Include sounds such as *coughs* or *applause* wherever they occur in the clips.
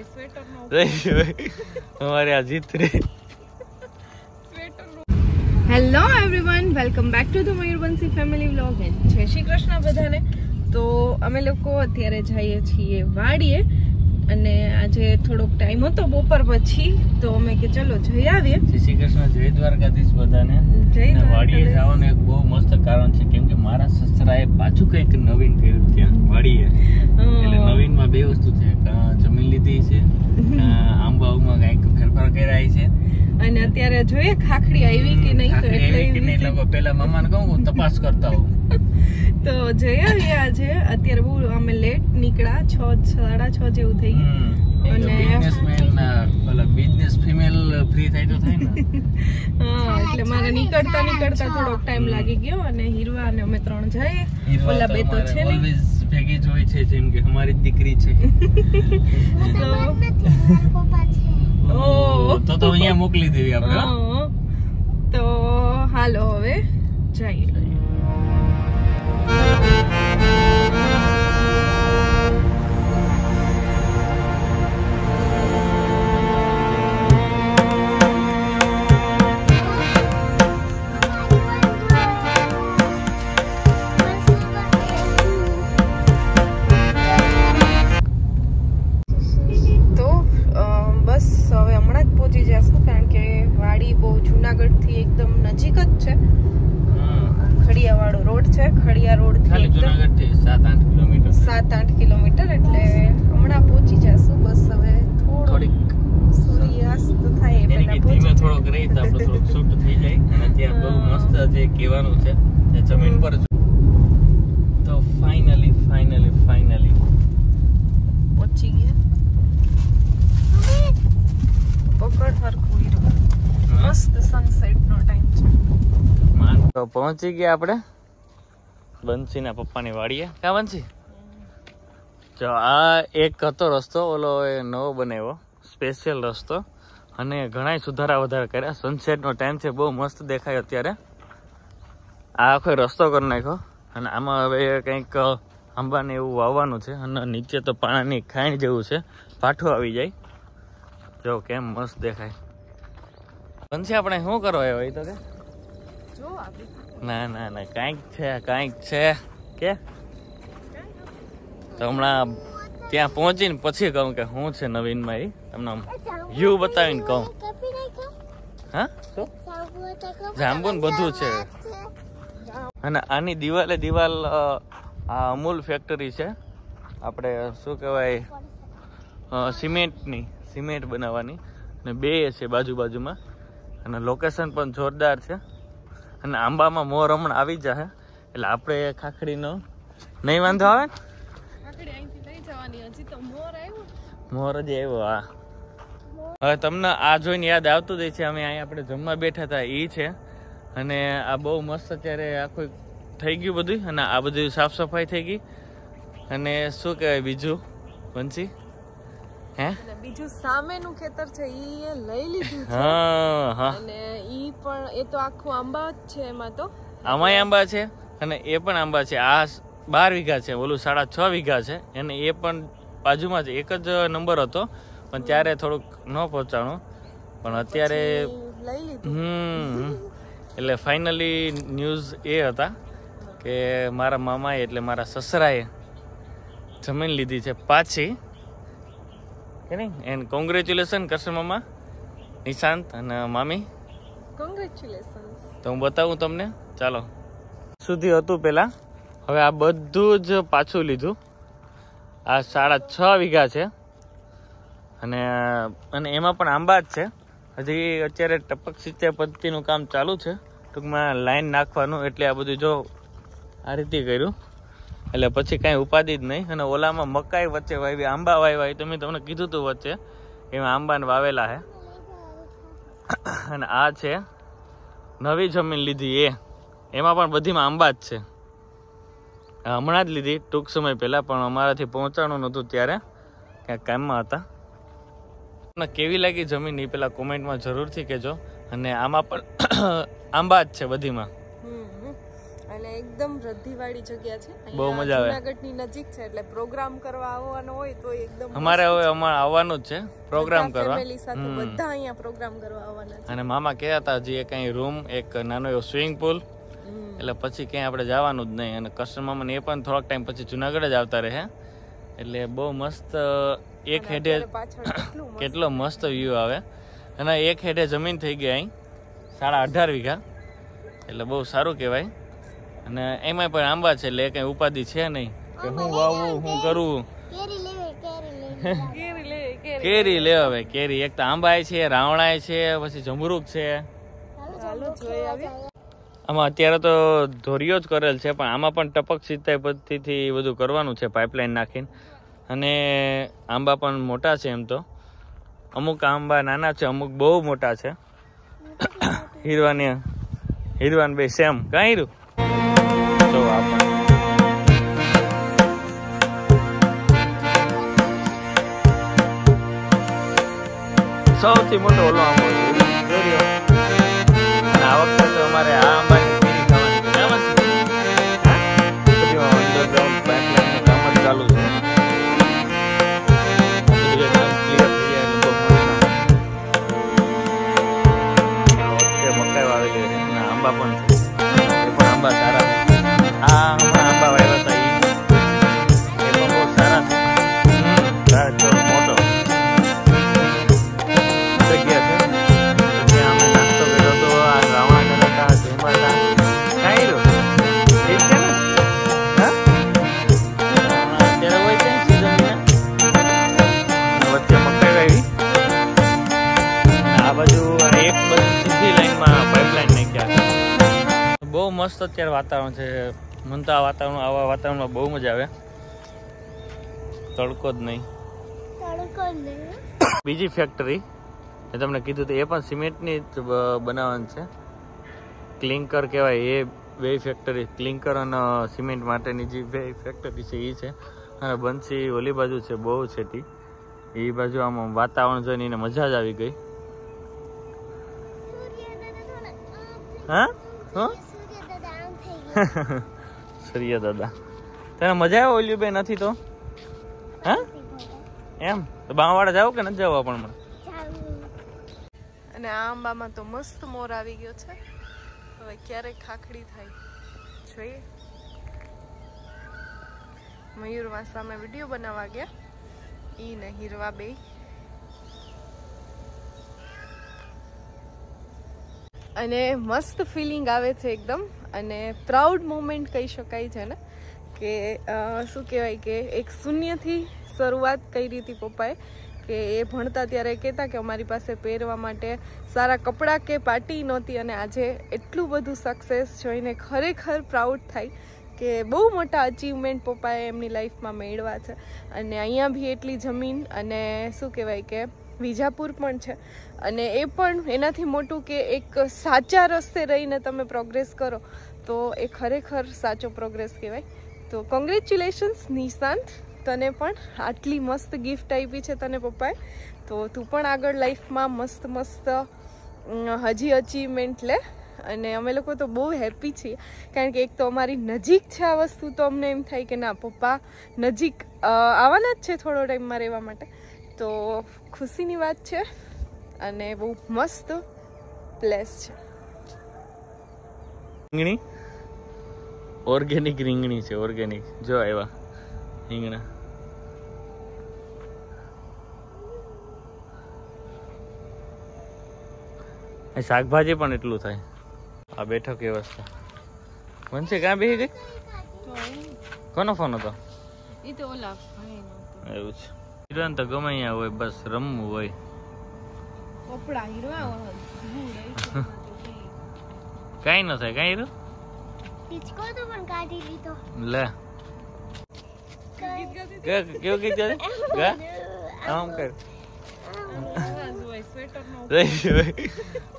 Jayeshbhai sweater નો *laughs* અમારે આ જીત રે. Hello everyone welcome back to the Mayurvanshi family vlog જય શ્રી કૃષ્ણ બધાને. તો અમે લોકો અત્યારે જઈએ છીએ વાડીએ અને આજે થોડોક ટાઈમ હતો બપોર પછી તો અમે કે ચલો જઈ આવીએ. કૃષ્ણ જય દ્વારકાધીશ બધાને. વાડીએ જવાનું એક બહુ મસ્ત કારણ છે કેમ કે મારા સસરાએ પાછું કંઈક નવીન કર્યું ત્યાં વાડીએ. એટલે નવીનમાં બે વસ્તુ છે જમીન લીધી છે આંબાઓમાં કંઈક ફેરફાર કર્યા છે. અને અત્યારે જોઈએ ખાખડી આવી કે નહીં તો એટલે પેલા મામાને કહું હું તપાસ કરતા હોઉં. *laughs* તો જઈ આવ્યા છે અત્યારે બહુ અમે લેટ નીકળ્યા છ સાડા છ જેવું થઈ ગયું. અને- બિઝનેસમેન ઓલા બિઝનેસ ફિમેલ ફ્રી થાય તો થાય ને. *laughs* હા એટલે મારે નીકળતા નીકળતા થોડોક ટાઈમ લાગી ગયો અને હીરવા અને અમે ત્રણ જઈએ. ઓલા બે તો છે ને. ભેગી જ હોય છે જેમ કે અમારી જ દીકરી છે. *laughs* તો ઓહ. તો તો અહીંયા મોકલી દેવી આપણે તો હાલો હવે જઈએ. જુનાગઢથી એકદમ નજીક જ છે. ખડિયા વાળો રોડ છે. ખડિયા રોડ ખાલી જુનાગઢથી સાત આઠ કિલોમીટર સાત આઠ કિલોમીટર એટલે હમણાં પહોંચી જશું. બસ હવે થોડું થોડીક સૂર્યાસ્ત થાય પહેલા ધીમે થોડોક રહી તો આપણે થોડુંક શૂટ થઈ જાય. અને ત્યાં બહુ મસ્ત જે કહેવાનું છે જમીન પર જ. તો ફાઇનલી ફાઇનલી ફાઇનલી પહોંચી ગયા પકડ હરખું હીરો. મસ્ત સનસેટ નો ટાઈમ છે તો પહોંચી ગયા આપણે. બંસીના પપ્પાની વાડીએ. ક્યાં બંસી? જો આ એક હતો રસ્તો ઓલો એ નવો બનાવ્યો. સ્પેશિયલ રસ્તો. અને ઘણા સુધારા વધારા કર્યા. સનસેટનો ટાઈમ છે બહુ મસ્ત દેખાય અત્યારે. આ આખો રસ્તો કરી નાખ્યો. અને આમાં હવે કંઈક આંબાને એવું વાવવાનું છે. અને નીચે તો પાણીની ખાંડ જેવું છે. પાઠું આવી જાય. જો કેમ મસ્ત દેખાય. બનશે આપણે શું કરવા આવ્યો એ તો કે? ના ના ના કાંઈક છે કાંઈક છે. કે? તો હમણાં ત્યાં પહોંચીને પછી કહું કે શું છે નવીનમાં એ તમને વ્યૂ બતાવીને કહું. હા? શું? જાંબુ ને બધું છે. અને આની દિવાલે દિવાલ આ અમૂલ ફેક્ટરી છે. આપણે શું કહેવાય સિમેન્ટની સિમેન્ટ બનાવવાની. ને બે છે બાજુ બાજુમાં. અને લોકેશન પણ જોરદાર છે. અને આંબામાં મોર હમણાં આવી જશે એટલે આપણે ખાખડીનો નહીં વાંધો આવે? મોર જ આવ્યો હા. હવે તમને આ જોઈને યાદ આવતું જ છે અમે અહીંયા આપણે જમવા બેઠા હતા એ છે. અને આ બહુ મસ્ત અત્યારે આખું થઈ ગયું બધું અને આ બધું સાફ સફાઈ થઈ ગઈ. અને શું કહેવાય બીજું વંશી હે? બીજું સામેનું ખેતર છે એ લઈ લીધું છે. હા હા. અને ઈ પણ એ તો આખું આંબા જ છે એમાં તો. આમાંય આંબા છે અને એ પણ આંબા છે. આ બાર વીઘા છે ઓલું સાડા છ વીઘા છે. અને એ પણ બાજુમાં જ એક જ નંબર હતો. પણ ત્યારે થોડુંક ન પહોંચાણું. પણ અત્યારે લઈ લીધું. હમ. એટલે ફાઇનલી ન્યૂઝ એ હતા કે મારા મામાએ એટલે મારા સસરાએ જમીન લીધી છે પાછી. કે નહીં? એન્ડ કોંગ્રેચ્યુલેશન કરશે મામા? નિશાંત અને મામી? કોંગ્રેચ્યુલેશન તો હું બતાવું તમને. ચાલો. સુધી હતું પહેલાં હવે આ બધું જ પાછું લીધું. આ સાડા છ વીઘા છે. અને અને એમાં પણ આંબા જ છે. હજી અત્યારે ટપક સિંચાઈ પદ્ધતિનું કામ ચાલુ છે. ટૂંકમાં લાઈન નાખવાનું. એટલે આ બધું જો આ રીતે કર્યું. એટલે પછી કાંઈ ઉપાધિ જ નહીં. અને ઓલામાં મકાઈ વચ્ચે વાવી આંબા વાવ્યા તો મેં તમને કીધું હતું વચ્ચે. એમાં આંબાને વાવેલા છે અને આ છે નવી જમીન લીધી એ. એમાં પણ બધીમાં આંબા જ છે. હમણાં જ લીધી, ટૂંક સમય પહેલા, પણ અમારાથી પહોંચાડવું નહોતું ત્યારે. ક્યાંક કામમાં હતા. કેવી લાગી જમીન એ પેલા કોમેન્ટમાં જરૂરથી કહેજો. અને આમાં પણ *coughs* આંબા જ છે બધીમાં. અને એકદમ રદ્દીવાળી જગ્યા છે. બહુ મજા આવે. જુનાગઢની નજીક છે એટલે પ્રોગ્રામ કરવા આવવાનો હોય તો એકદમ અમારે હવે અમારે આવવાનું જ છે પ્રોગ્રામ કરવા. ફેમિલી સાથે બધા અહીંયા પ્રોગ્રામ કરવા આવવાના છે. અને મામા કહેતા હતા હજી કઈ રૂમ એક નાનો એવો સ્વિમિંગ પુલ એટલે પછી ક્યાંય આપણે જવાનું જ નહીં. અને કસ્ટમર મામા એ પણ થોડાક ટાઈમ પછી જુનાગઢ જ આવતા રહે. એટલે બહુ મસ્ત એક હેડે પાછળ કેટલો મસ્ત વ્યૂ આવે. અને એક હેડે જમીન થઈ ગઈ અહીં સાડા અઢાર વીઘા. એટલે બહુ સારું કહેવાય. અને એમાં પણ આંબા છે એટલે કઈ ઉપાધિ છે નહીં. કે હું વાવું હું કરું. કેરી લે કેરી *laughs* કેરી લે હવે કેરી. એક તો આંબાય છે રાવણાય છે પછી જમરૂક છે. આમાં અત્યારે તો ધોરીઓ જ કરેલ છે પણ આમાં પણ ટપક સિંચાઈ પદ્ધતિથી બધું કરવાનું છે પાઇપલાઇન નાખીને. અને આંબા પણ મોટા છે એમ તો. અમુક આંબા નાના છે અમુક બહુ મોટા છે. હિરવાની હિરવાન બે સેમ. કાંઈ પણ સૌથી મોટો ઓલો આંબો છે, ધોરિયો. અને આ વખતે તો અમારે આ આંબાની કેરી ખાવાની છે. આમાં છે. બધું underground pipeline નું કામ જ ચાલુ છે. બધું એકદમ clear થઈ જાય એટલે બહુ મસ્ત. આ વખતે મકાઈ વાવેલી છે અને આંબા પણ છે. મસ્ત અત્યારે વાતાવરણ છે. મનતા વાતાવરણ આવા વાતાવરણમાં બહુ મજા આવે. તડકો જ નહીં. બીજી ફેક્ટરી મેં તમને કીધું તો એ પણ સિમેન્ટની જ બનાવવાની છે. ક્લિંકર કહેવાય એ બે ફેક્ટરી ક્લિંકર અને સિમેન્ટ માટેની જે બે ફેક્ટરી છે એ છે. અને બંસી ઓલી બાજુ છે બહુ છે તી. એ બાજુ આમ વાતાવરણ જોઈને એને મજા જ આવી ગઈ. હા? હા? *laughs* સૂર્ય દાદા. તને મજા આવે ઓલ્યુ બે નથી તો? હા? એમ? તો બાવાડા જાવ કે નથી જવા પણ મને? અને આ આંબામાં તો મસ્ત મોર આવી ગયો છે. હવે ક્યારે ખાખડી થાય. જોઈએ. મયુરમાં સામે વીડિયો બનાવવા ગયા. ઈ ને હીરવા બે અને મસ્ત ફિલિંગ આવે છે એકદમ. અને પ્રાઉડ મોમેન્ટ કહી શકાય છે ને, કે શું કહેવાય કે, એક શૂન્યથી શરૂઆત કરી હતી પપ્પાએ, કે એ ભણતા ત્યારે કહેતા કે અમારી પાસે પહેરવા માટે સારા કપડાં કે પાર્ટી નહોતી અને આજે એટલું બધું સક્સેસ જોઈને ખરેખર પ્રાઉડ થાય કે બહુ મોટા અચીવમેન્ટ પપ્પાએ એમની લાઈફમાં મેળવ્યા છે. અને અહીંયા બી એટલી જમીન અને શું કહેવાય કે વિજાપુર પણ છે. અને એ પણ એનાથી મોટું કે એક સાચા રસ્તે રહીને તમે પ્રોગ્રેસ કરો, તો એ ખરેખર સાચો પ્રોગ્રેસ કહેવાય. તો કોંગ્રેચ્યુલેશન્સ નિશાંત. તને પણ આટલી મસ્ત ગિફ્ટ આપી છે તને પપ્પાએ. તો તું પણ આગળ લાઈફમાં મસ્ત મસ્ત હજી અચીવમેન્ટ લે. અને અમે લોકો તો બહુ હેપી છીએ. કારણ કે એક તો અમારી નજીક છે આ વસ્તુ, તો અમને એમ થાય કે ના, પપ્પા નજીક આવવાના જ છે થોડો ટાઈમમાં રહેવા માટે. તો ખુશીની વાત છે અને બહુ મસ્ત પ્લેસ છે. રીંગણી? ઓર્ગેનિક રીંગણી છે ઓર્ગેનિક. જો આવ્યા રીંગણા. શાકભાજી પણ એટલું થાય. આ બેઠક વ્યવસ્થા. વંશે ક્યાં બેસી ગઈ? કોનો ફોન હતો? એ તો ઓલા એવું છે. હીરોને તો ગમે હોય બસ રમવું હોય. કપડા હીરવા કઈ ન થાય કઈ હીરો? હિચકો તો પણ કાઢી લીધો. લે. કેવું? ગા? આમ કર.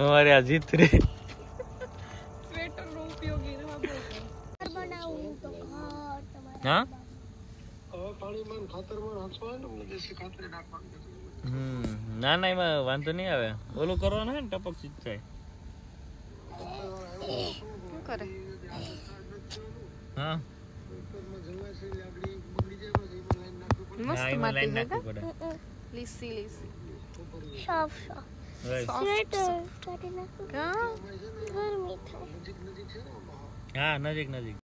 અમારી આ જીત રે. સ્વેટર નો ઉપયોગ હીરવા હમ ના ના એમાં વાંધો નહીં આવે. ઓલું કરવાનું હે ને ટપક સિંચાઈ શું કરે? મસ્ત માટી નાખવી લીસી લીસી. સોફ સોફ. હા નજીક નજીક.